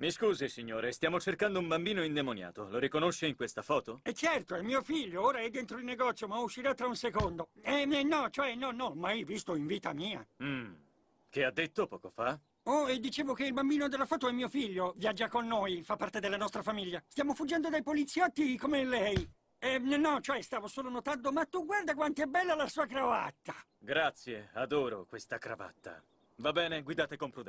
Mi scusi, signore, stiamo cercando un bambino indemoniato. Lo riconosce in questa foto? E certo, è mio figlio, ora è dentro il negozio, ma uscirà tra un secondo. Eh, no, cioè, no, no, mai visto in vita mia. Mm. Che ha detto poco fa? Oh, e dicevo che il bambino della foto è mio figlio, viaggia con noi, fa parte della nostra famiglia. Stiamo fuggendo dai poliziotti come lei. Eh, no, cioè, stavo solo notando, ma tu guarda quanto è bella la sua cravatta. Grazie, adoro questa cravatta. Va bene, guidate con prudenza.